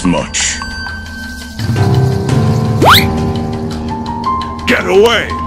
Is much. Get away!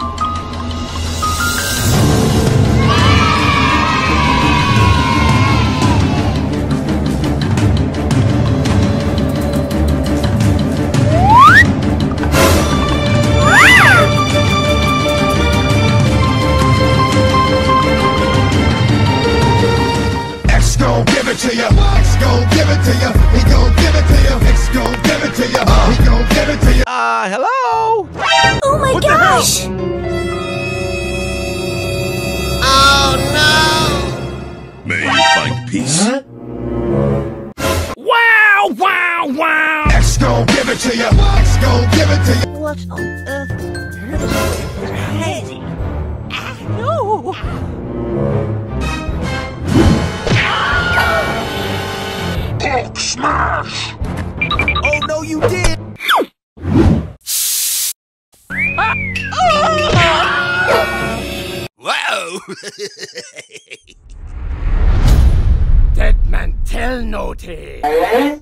Wow, wow! X gon' give it to ya. X gon' give it to ya. What on earth? Hey. No. Hulk smash! Oh no, you did! Whoa! Dead man tell no tale.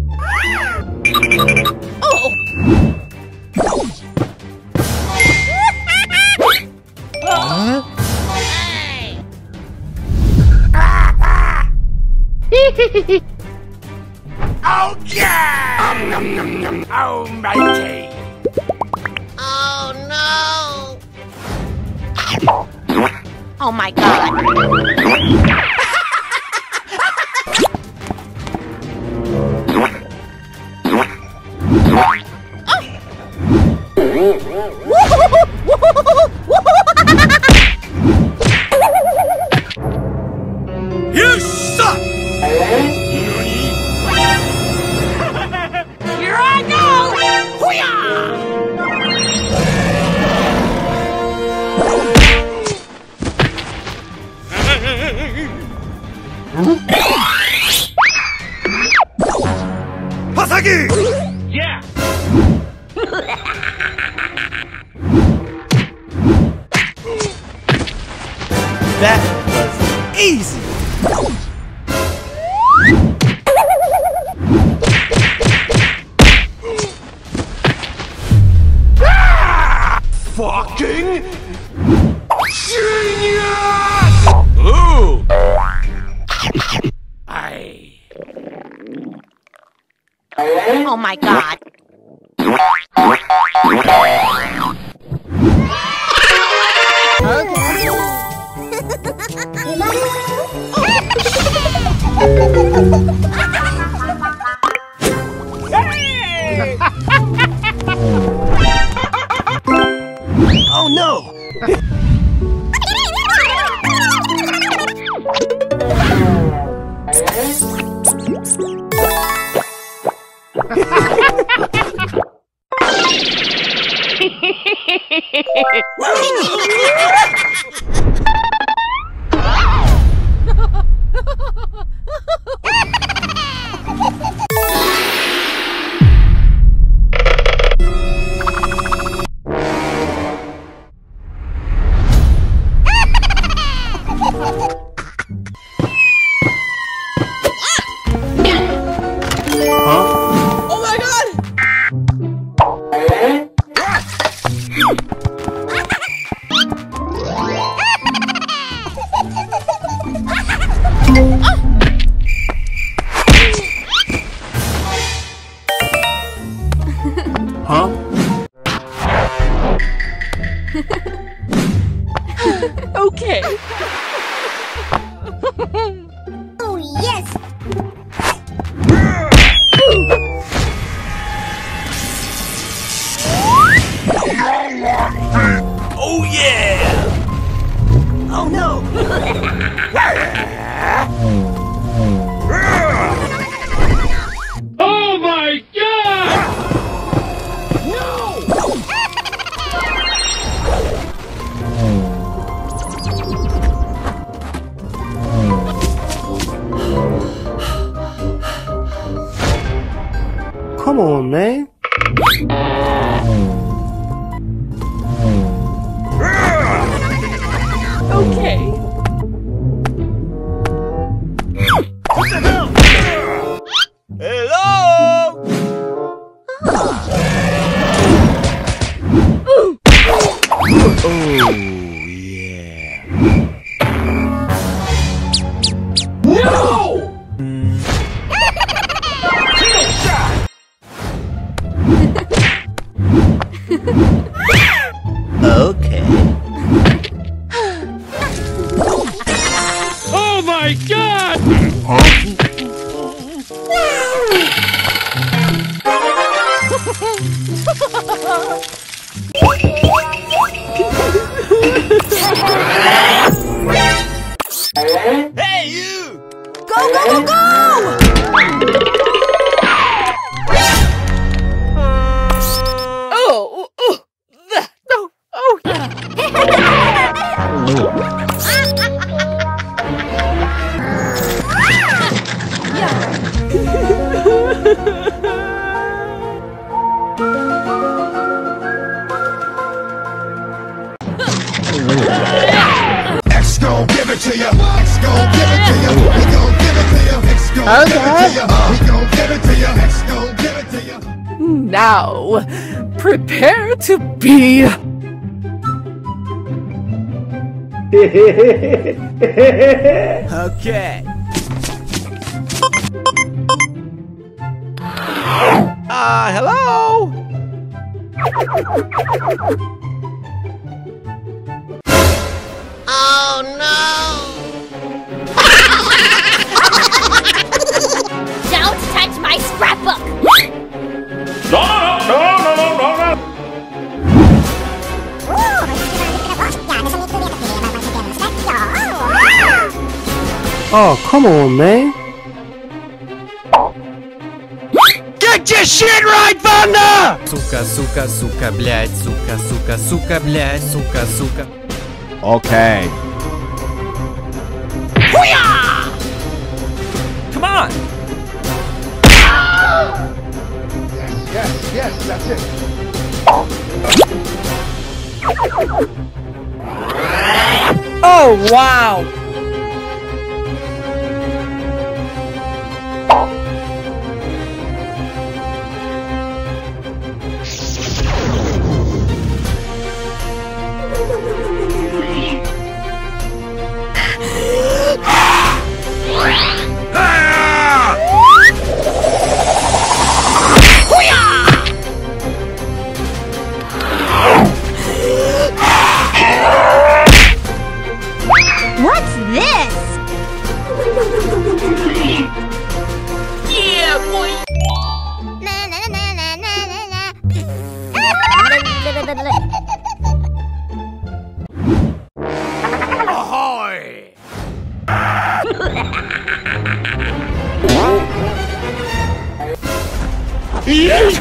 Oh yeah! Um, nom, nom, nom. Oh matey! Oh my god. That was easy! Fucking genius! Ooh! I. Oh my god. Woo! Ha ha ha! Ya. now prepare to be. Okay. Uh, hello? Oh Don't touch my scrapbook! Oh, come on, man. Get your shit right, Thunder! Сука, сука, сука, блядь, сука, сука, сука, блядь, сука, сука. Okay. Come on! Yes, yes, yes, that's it. Oh, wow. I,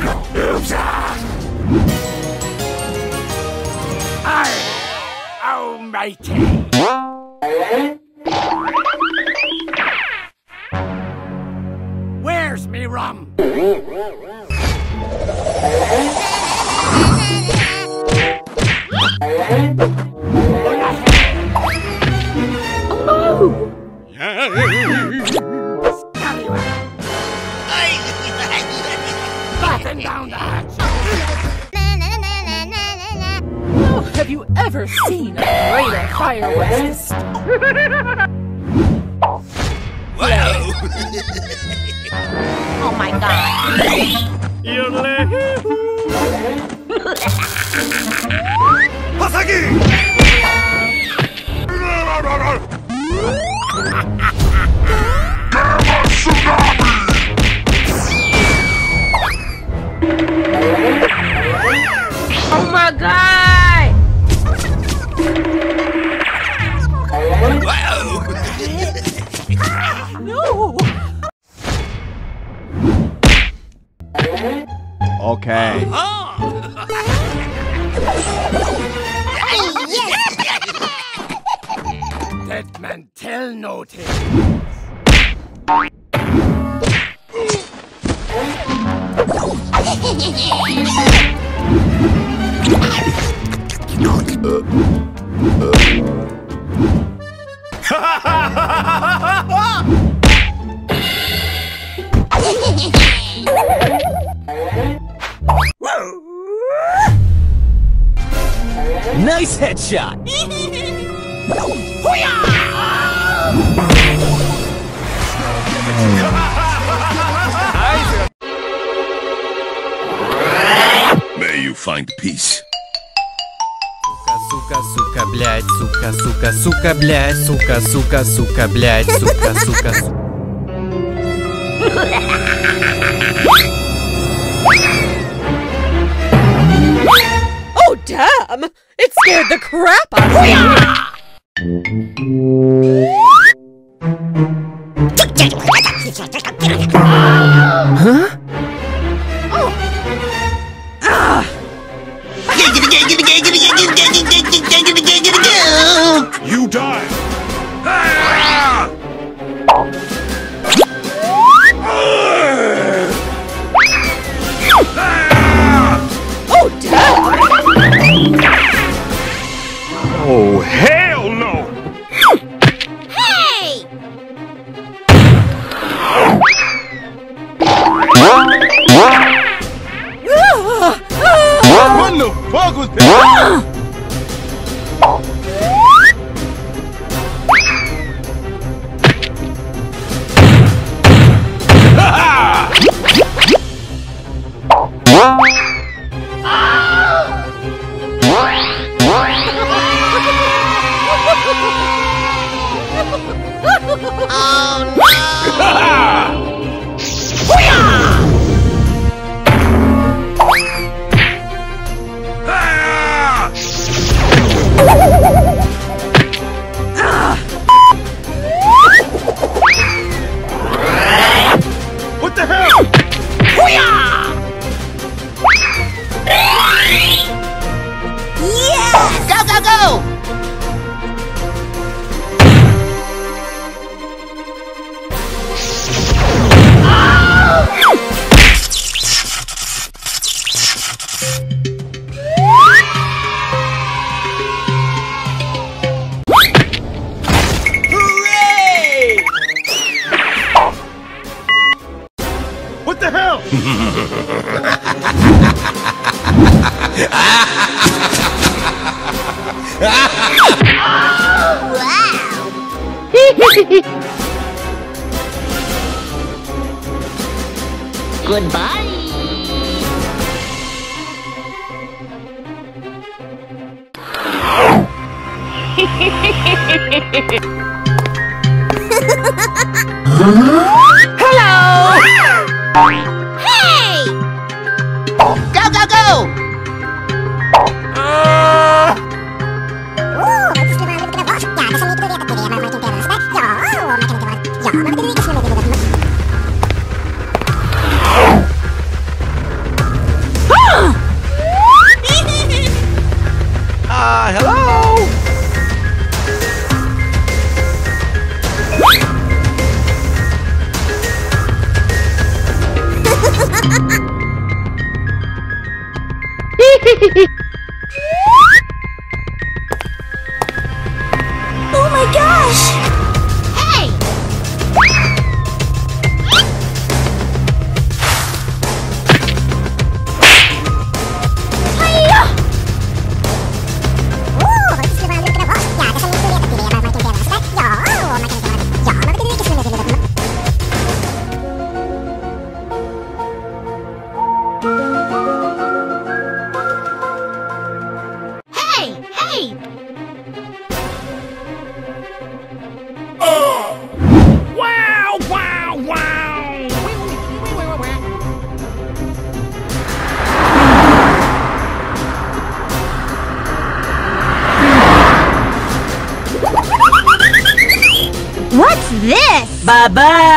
Nice headshot. May you find peace. Сука, сука, блядь, сука, сука, сука, блядь, сука, сука, сука, блядь, сука, сука, сука. Oh, damn! It scared the crap out of me! You die. Hey! This?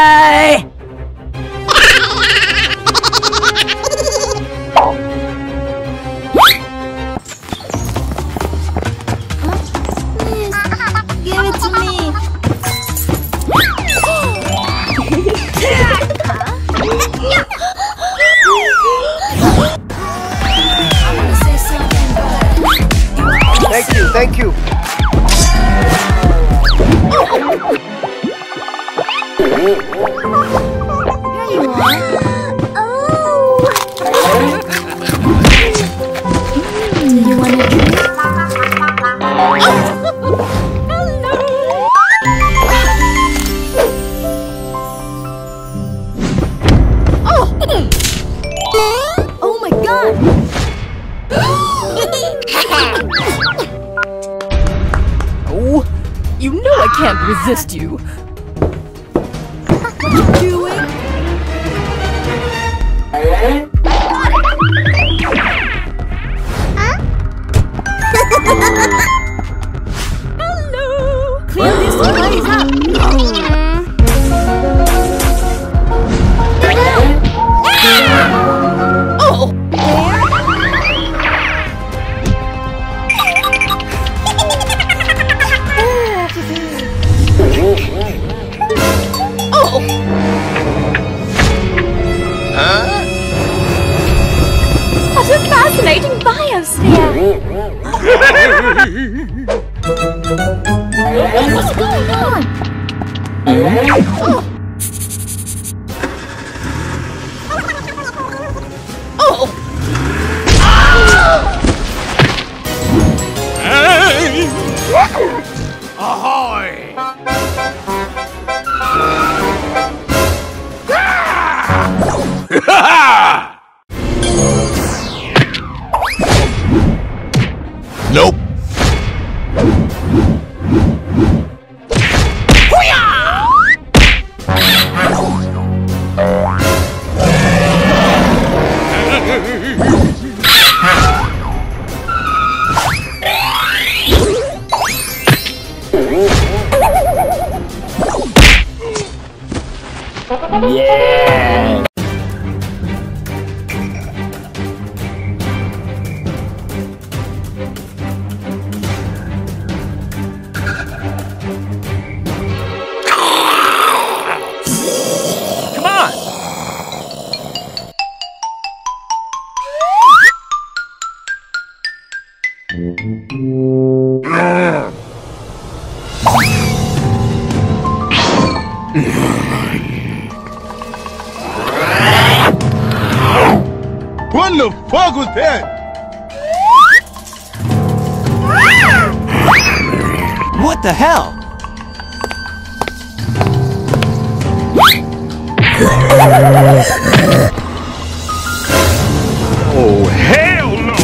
oh, hell no!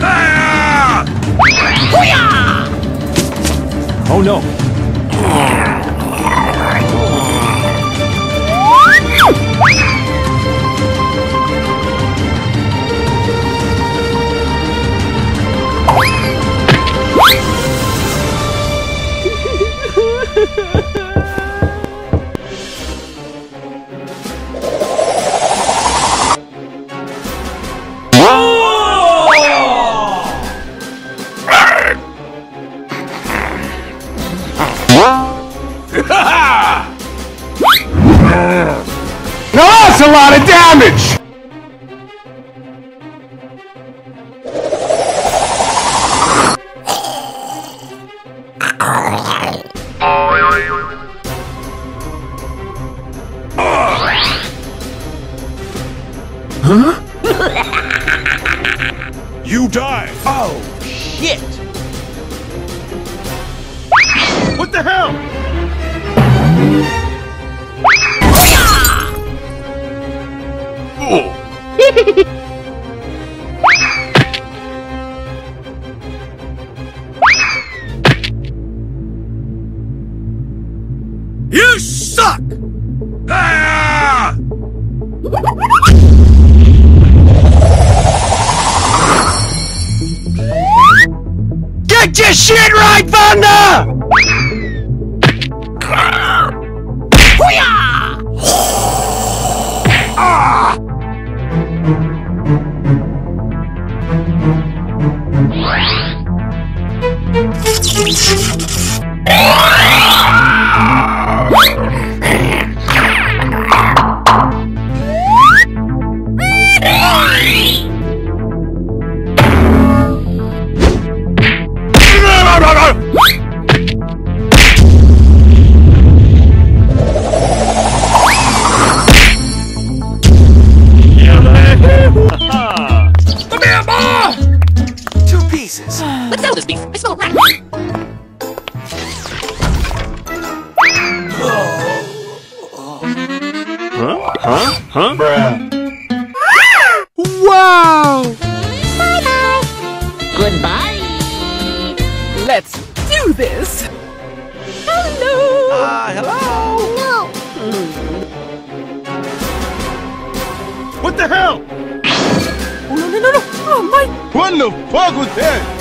ah! Oh no! a lot of damage. Oh, no, no, no, no! Oh, my What the fuck was that?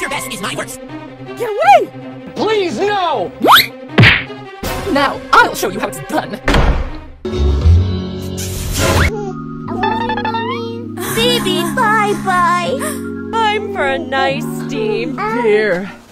Your best is my worst. Get away! Please, no! Now, I'll show you how it's done. Baby, bye bye. Time for a nice steamed beer. Uh,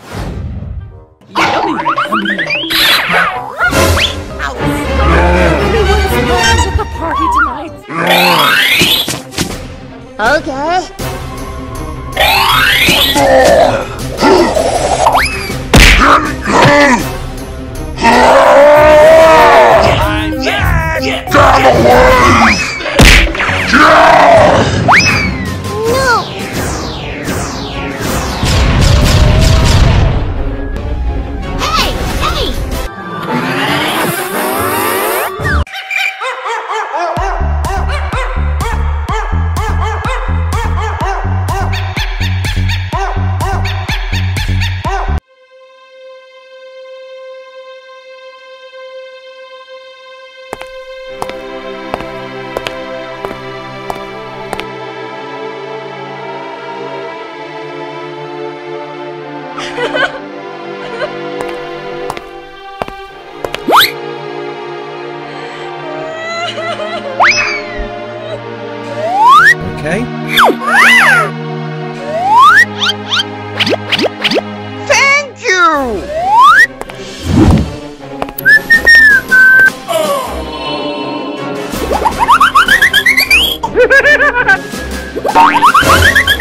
Oh, my God.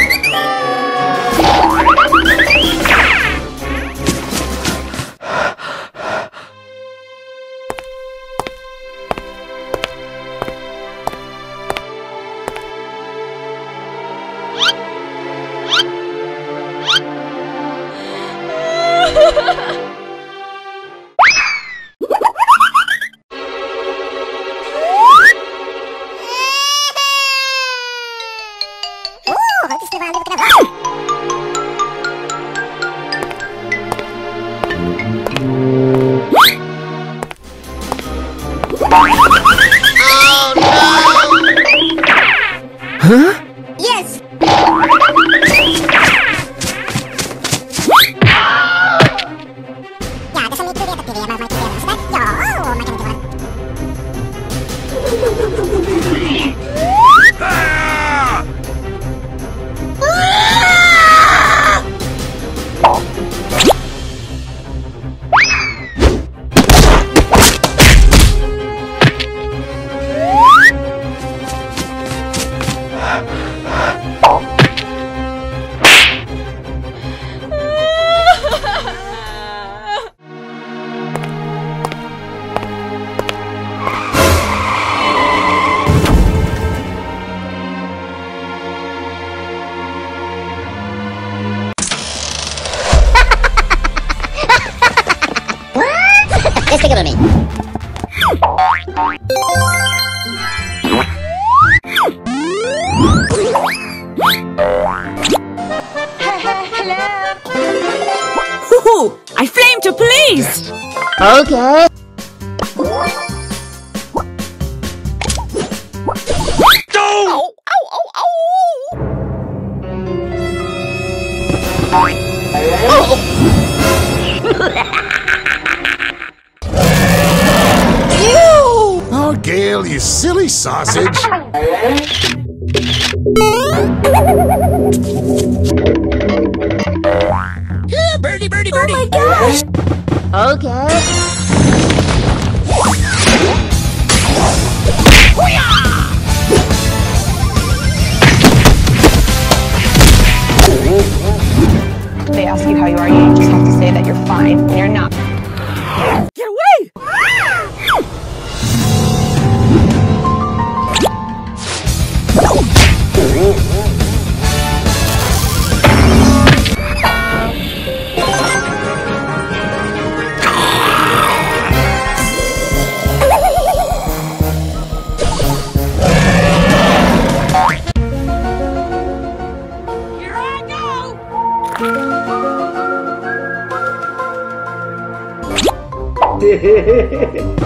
Sausage. jejeje.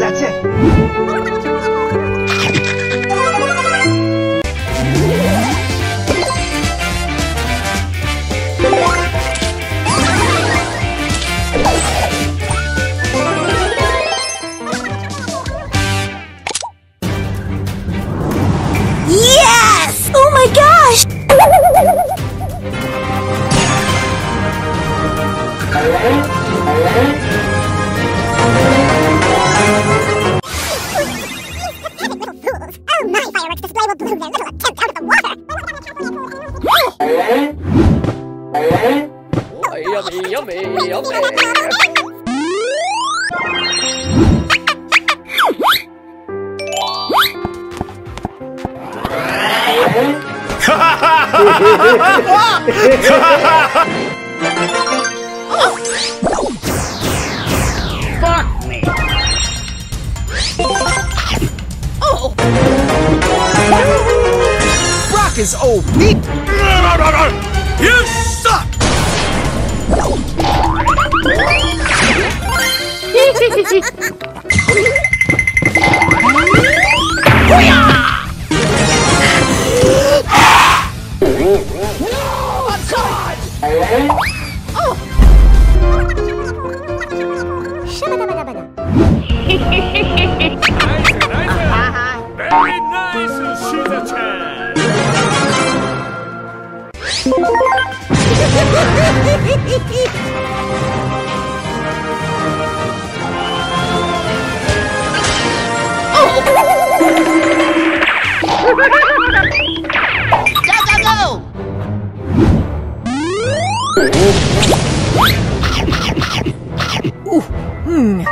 that's it. Brock is OP! You suck! Hmm.